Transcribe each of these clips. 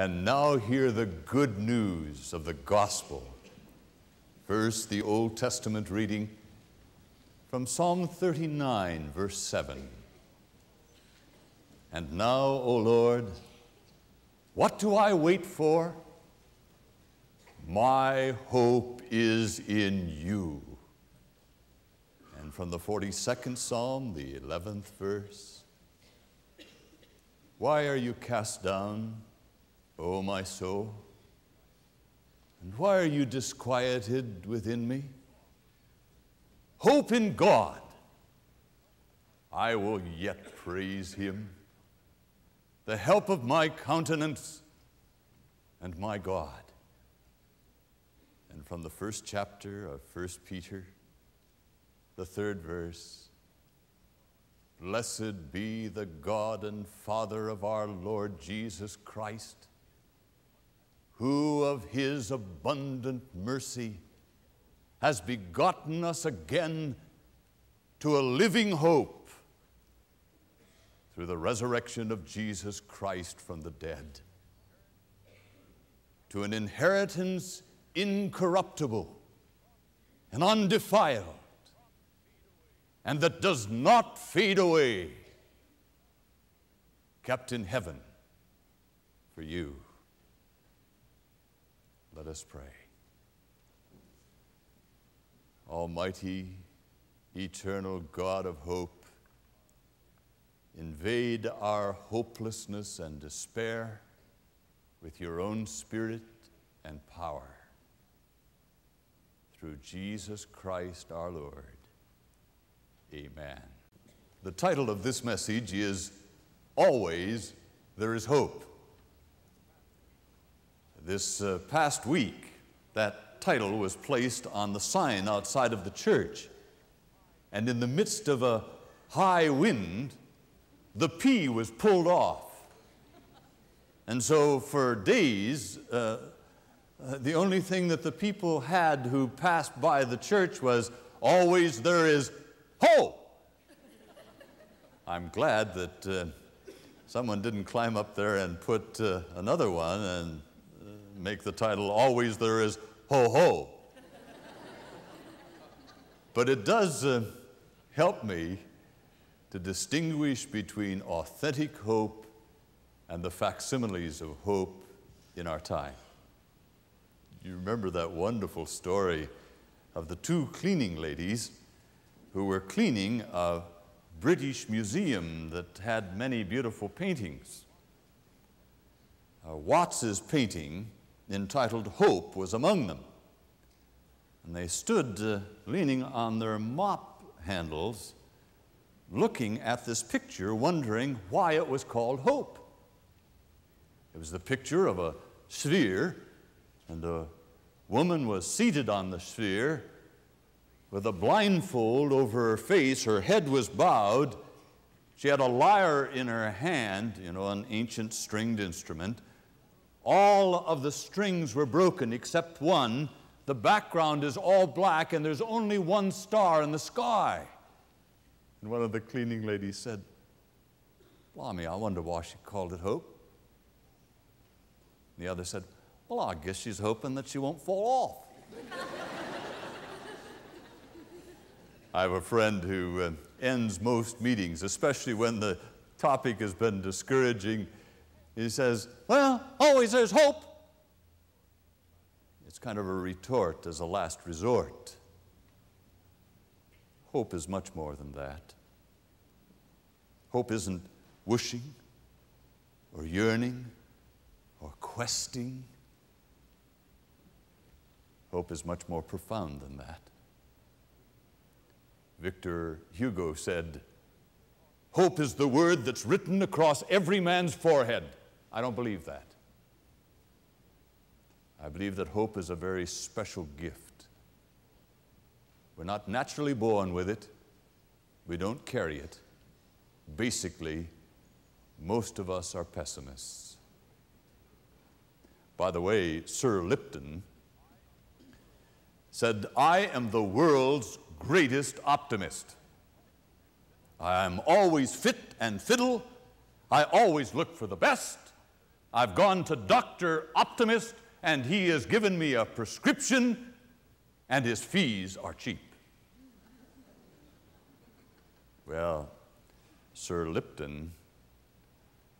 And now hear the good news of the gospel. First, the Old Testament reading from Psalm 39, verse 7. And now, O Lord, what do I wait for? My hope is in you. And from the 42nd Psalm, the 11th verse Why are you cast down, O my soul? And why are you disquieted within me? Hope in God. I will yet praise him, the help of my countenance and my God. And from the first chapter of 1 Peter, the third verse Blessed be the God and Father of our Lord Jesus Christ, who of his abundant mercy has begotten us again to a living hope through the resurrection of Jesus Christ from the dead, to an inheritance incorruptible and undefiled, and that does not fade away, kept in heaven for you. Let us pray. Almighty, eternal God of hope, invade our hopelessness and despair with your own spirit and power. Through Jesus Christ our Lord. Amen. The title of this message is Always There is Hope. This uh, past week, that title was placed on the sign outside of the church. And in the midst of a high wind, the P was pulled off. And so for days, uh, uh, the only thing that the people had who passed by the church was always there is ho. I'm glad that uh, someone didn't climb up there and put uh, another one and make the title always there is ho ho. but it does uh, help me to distinguish between authentic hope and the facsimiles of hope in our time. You remember that wonderful story of the two cleaning ladies who were cleaning a British museum that had many beautiful paintings. Uh, Watts's painting entitled Hope was among them. And they stood uh, leaning on their mop handles, looking at this picture, wondering why it was called Hope. It was the picture of a sphere, and a woman was seated on the sphere with a blindfold over her face. Her head was bowed. She had a lyre in her hand, you know, an ancient stringed instrument all of the strings were broken except one. The background is all black, and there's only one star in the sky. And one of the cleaning ladies said, Blimey, I wonder why she called it hope. And the other said, Well, I guess she's hoping that she won't fall off. I have a friend who uh, ends most meetings, especially when the topic has been discouraging he says, Well, always there's hope. It's kind of a retort as a last resort. Hope is much more than that. Hope isn't wishing or yearning or questing. Hope is much more profound than that. Victor Hugo said, Hope is the word that's written across every man's forehead. I don't believe that. I believe that hope is a very special gift. We're not naturally born with it, we don't carry it. Basically, most of us are pessimists. By the way, Sir Lipton said, I am the world's greatest optimist. I am always fit and fiddle. I always look for the best. I've gone to Dr. Optimist, and he has given me a prescription, and his fees are cheap. Well, Sir Lipton,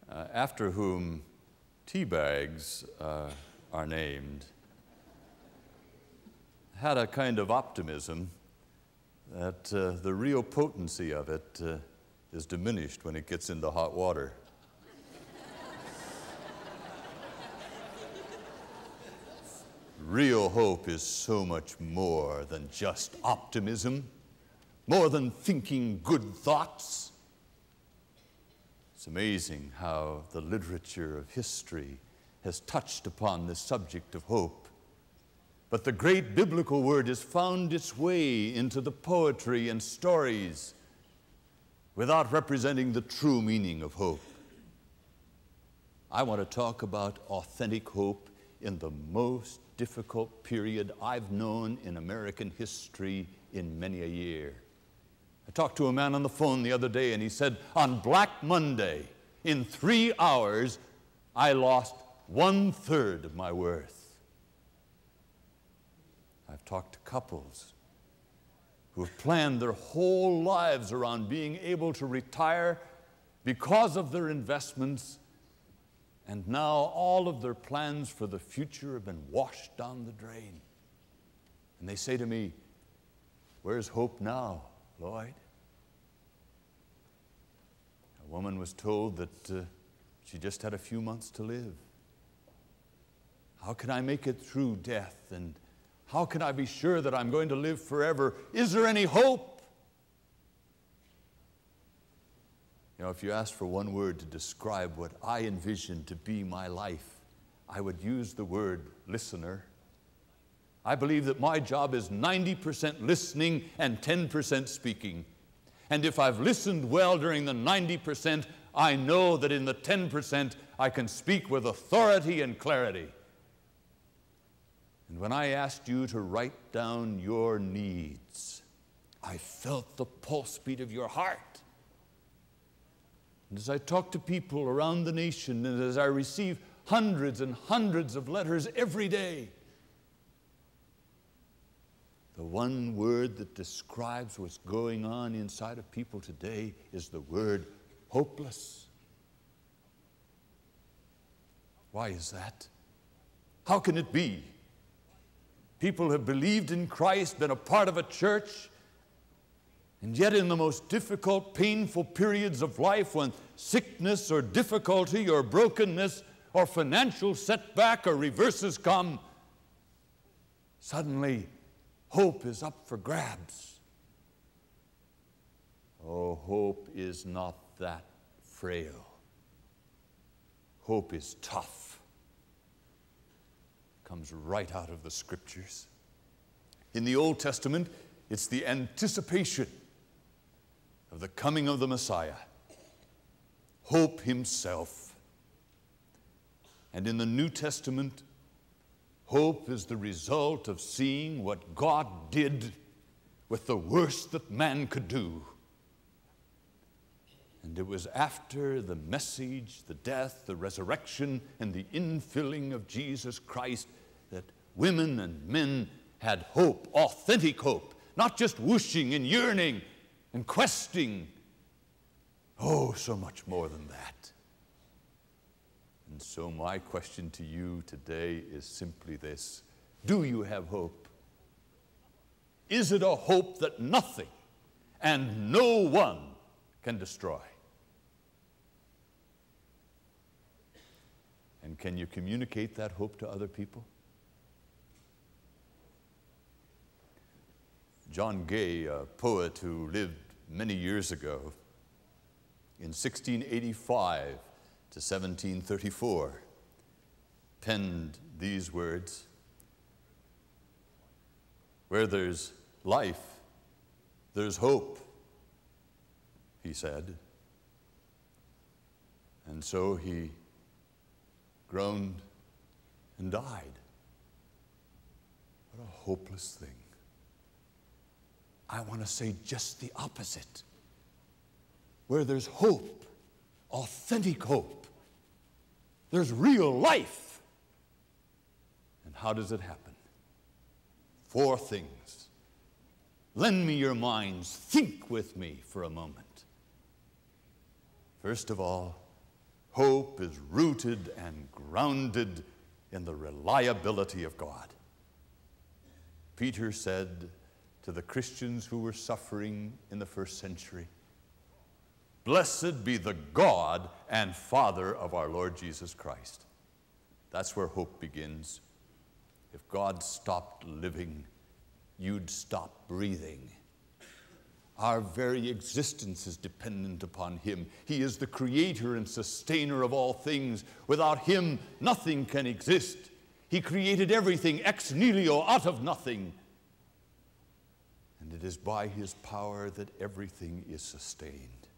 uh, after whom tea bags uh, are named, had a kind of optimism that uh, the real potency of it uh, is diminished when it gets into hot water. Real hope is so much more than just optimism, more than thinking good thoughts. It's amazing how the literature of history has touched upon the subject of hope. But the great biblical word has found its way into the poetry and stories without representing the true meaning of hope. I want to talk about authentic hope in the most difficult period I've known in American history in many a year. I talked to a man on the phone the other day and he said, On Black Monday, in three hours, I lost one third of my worth. I've talked to couples who have planned their whole lives around being able to retire because of their investments, and now all of their plans for the future have been washed down the drain. And they say to me, Where's hope now, Lloyd? A woman was told that uh, she just had a few months to live. How can I make it through death? And how can I be sure that I'm going to live forever? Is there any hope? You know, if you asked for one word to describe what I envision to be my life, I would use the word listener. I believe that my job is 90% listening and 10% speaking. And if I've listened well during the 90%, I know that in the 10% I can speak with authority and clarity. And when I asked you to write down your needs, I felt the pulse beat of your heart. And as I talk to people around the nation, and as I receive hundreds and hundreds of letters every day, the one word that describes what's going on inside of people today is the word hopeless. Why is that? How can it be People have believed in Christ, been a part of a church, and yet in the most difficult, painful periods of life when sickness or difficulty or brokenness or financial setback or reverses come, suddenly hope is up for grabs. Oh, hope is not that frail. Hope is tough comes right out of the scriptures. In the Old Testament, it's the anticipation of the coming of the Messiah, hope himself. And in the New Testament, hope is the result of seeing what God did with the worst that man could do. And it was after the message, the death, the resurrection, and the infilling of Jesus Christ that women and men had hope, authentic hope, not just whooshing and yearning and questing. Oh, so much more than that. And so, my question to you today is simply this Do you have hope? Is it a hope that nothing and no one can destroy? And can you communicate that hope to other people? John Gay, a poet who lived many years ago, in 1685 to 1734, penned these words Where there's life, there's hope, he said. And so he groaned and died. What a hopeless thing. I want to say just the opposite. Where there's hope, authentic hope, There's real life. And how does it happen? Four things. Lend me your minds. Think with me for a moment. First of all, hope is rooted and grounded in the reliability of God. Peter said to the Christians who were suffering in the first century, Blessed be the God and Father of our Lord Jesus Christ. That's where hope begins. If God stopped living, you'd stop breathing. Our very existence is dependent upon Him. He is the creator and sustainer of all things. Without Him, nothing can exist. He created everything ex nihilo, out of nothing. It is by His power that everything is sustained.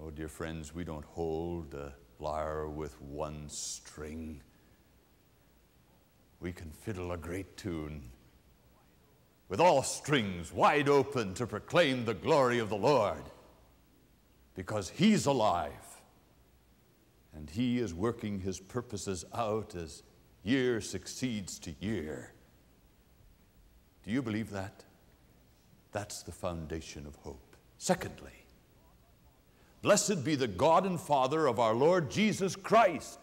Oh, dear friends, we don't hold a lyre with one string. We can fiddle a great tune with all strings wide open to proclaim the glory of the Lord because He's alive and He is working His purposes out as year succeeds to year. Do you believe that? That's the foundation of hope. Secondly, blessed be the God and Father of our Lord Jesus Christ.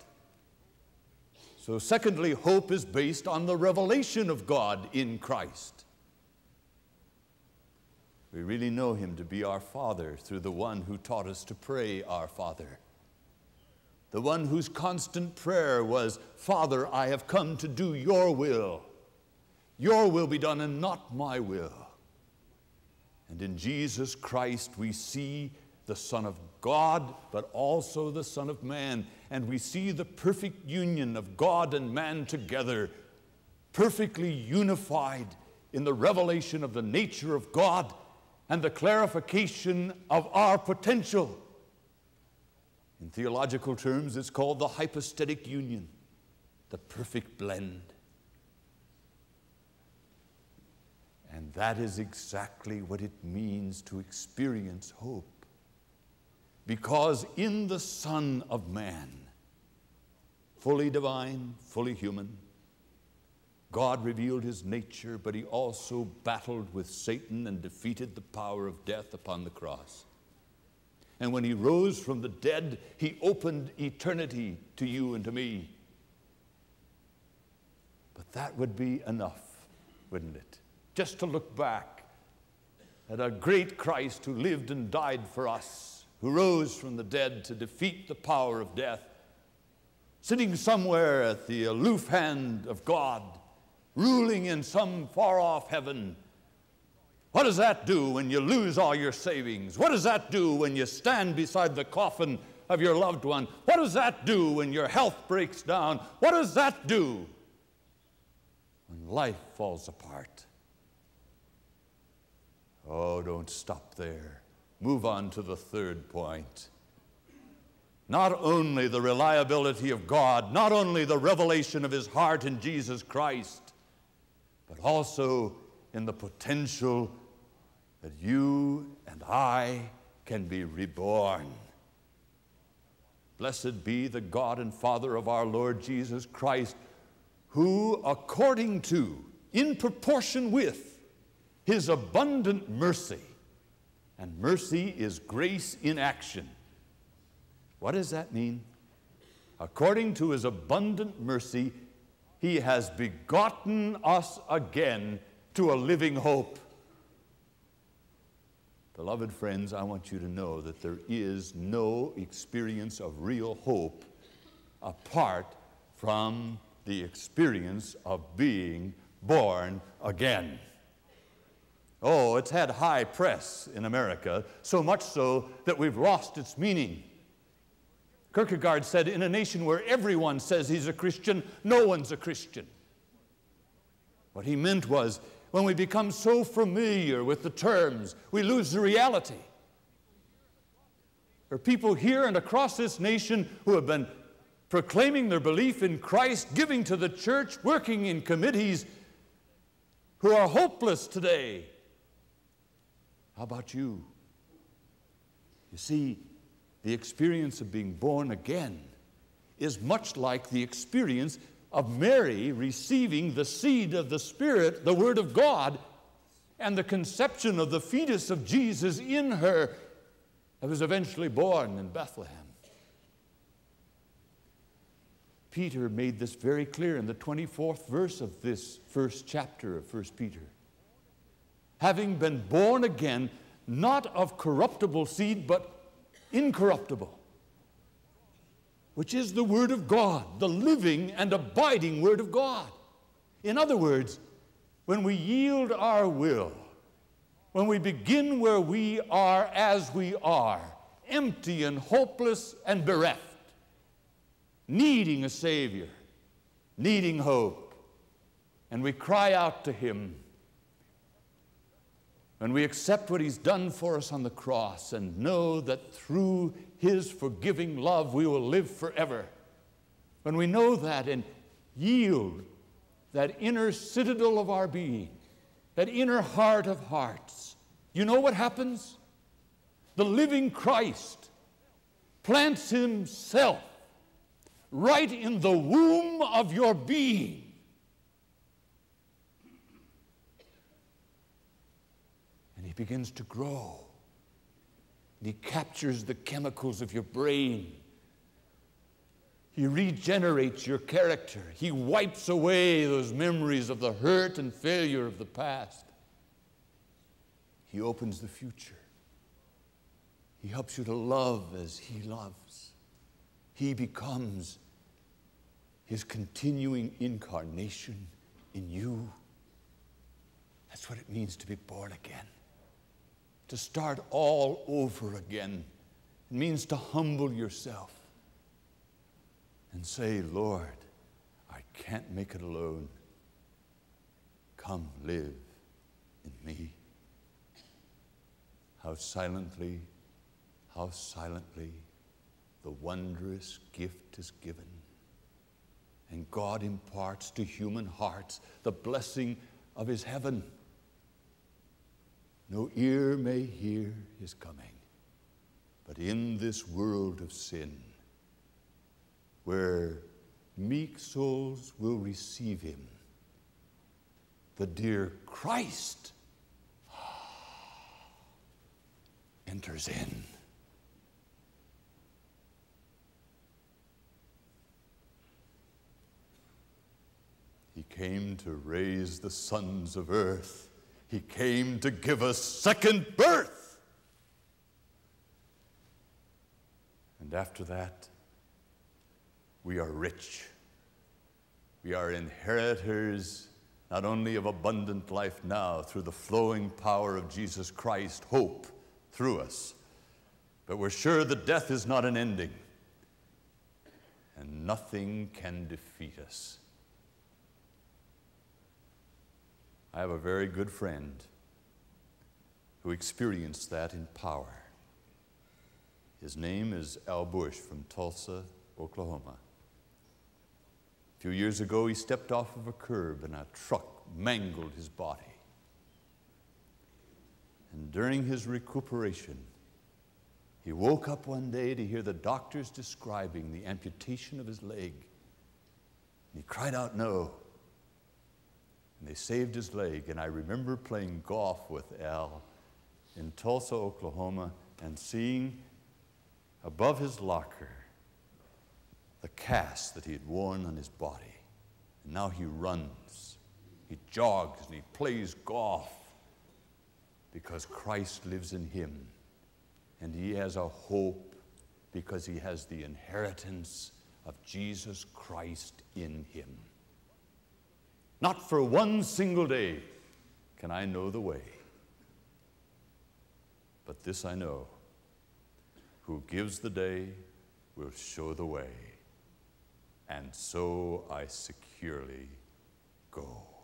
So, secondly, hope is based on the revelation of God in Christ. We really know him to be our Father through the one who taught us to pray, Our Father. The one whose constant prayer was, Father, I have come to do your will. Your will be done and not my will. And in Jesus Christ, we see the Son of God, but also the Son of Man. And we see the perfect union of God and man together, perfectly unified in the revelation of the nature of God and the clarification of our potential. In theological terms, it's called the hypostatic union, the perfect blend. And that is exactly what it means to experience hope. Because in the Son of Man, fully divine, fully human, God revealed his nature, but he also battled with Satan and defeated the power of death upon the cross. And when he rose from the dead, he opened eternity to you and to me. But that would be enough, wouldn't it? Just to look back at a great Christ who lived and died for us, who rose from the dead to defeat the power of death, sitting somewhere at the aloof hand of God ruling in some far off heaven. What does that do when you lose all your savings? What does that do when you stand beside the coffin of your loved one? What does that do when your health breaks down? What does that do when life falls apart? Oh, don't stop there. Move on to the third point. Not only the reliability of God, not only the revelation of His heart in Jesus Christ, but also in the potential that you and I can be reborn. Blessed be the God and Father of our Lord Jesus Christ, who, according to, in proportion with, his abundant mercy, and mercy is grace in action. What does that mean? According to his abundant mercy, he has begotten us again to a living hope. Beloved friends, I want you to know that there is no experience of real hope apart from the experience of being born again. Oh, it's had high press in America, so much so that we've lost its meaning. Kierkegaard said, In a nation where everyone says he's a Christian, no one's a Christian. What he meant was, when we become so familiar with the terms, we lose the reality. There are people here and across this nation who have been proclaiming their belief in Christ, giving to the church, working in committees, who are hopeless today. How about you? You see, the experience of being born again is much like the experience of Mary receiving the seed of the Spirit, the Word of God, and the conception of the fetus of Jesus in her that was eventually born in Bethlehem. Peter made this very clear in the 24th verse of this first chapter of 1 Peter. Having been born again, not of corruptible seed, but incorruptible, which is the Word of God, the living and abiding Word of God. In other words, when we yield our will, when we begin where we are as we are, empty and hopeless and bereft, needing a Savior, needing hope, and we cry out to Him, and we accept what He's done for us on the cross and know that through His forgiving love we will live forever. When we know that and yield that inner citadel of our being, that inner heart of hearts, you know what happens? The living Christ plants Himself right in the womb of your being. Begins to grow. And he captures the chemicals of your brain. He regenerates your character. He wipes away those memories of the hurt and failure of the past. He opens the future. He helps you to love as He loves. He becomes his continuing incarnation in you. That's what it means to be born again. To start all over again. It means to humble yourself and say, Lord, I can't make it alone. Come live in me. How silently, how silently the wondrous gift is given and God imparts to human hearts the blessing of his heaven. No ear may hear his coming, but in this world of sin, where meek souls will receive him, the dear Christ enters in. He came to raise the sons of earth. He came to give us second birth. And after that, we are rich. We are inheritors not only of abundant life now through the flowing power of Jesus Christ, hope through us, but we're sure that death is not an ending and nothing can defeat us. I have a very good friend who experienced that in power. His name is Al Bush from Tulsa, Oklahoma. A few years ago, he stepped off of a curb and a truck mangled his body. And during his recuperation, he woke up one day to hear the doctors describing the amputation of his leg. He cried out, No. And they saved his leg. And I remember playing golf with Al in Tulsa, Oklahoma, and seeing above his locker the cast that he had worn on his body. And now he runs, he jogs, and he plays golf because Christ lives in him. And he has a hope because he has the inheritance of Jesus Christ in him. Not for one single day can I know the way. But this I know who gives the day will show the way, and so I securely go.